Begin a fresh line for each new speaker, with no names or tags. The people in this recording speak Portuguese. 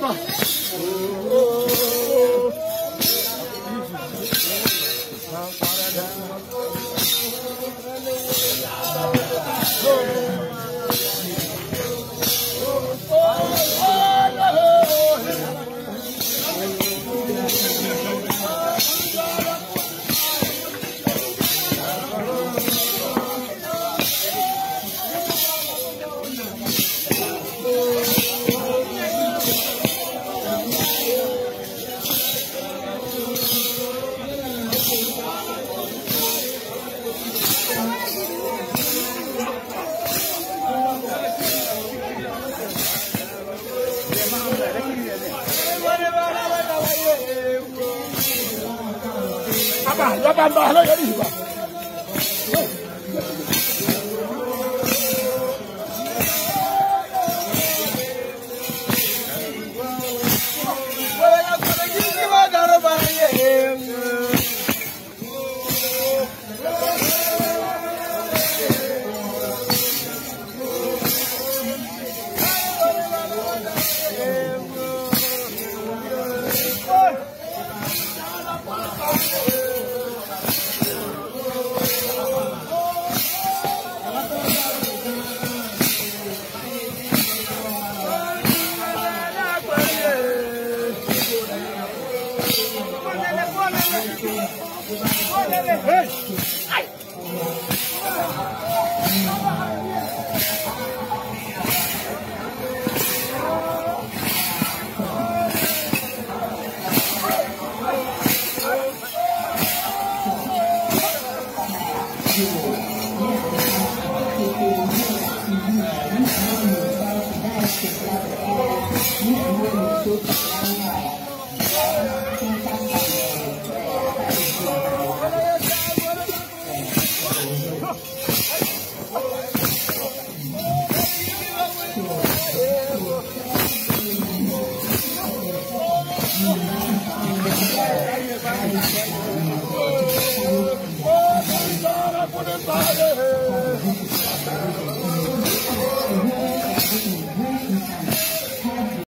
吧。Hallelujah. lọ́ba lọ́ba lọ́ba lọ́yọ́ nìyí wa. Ìwà. Father.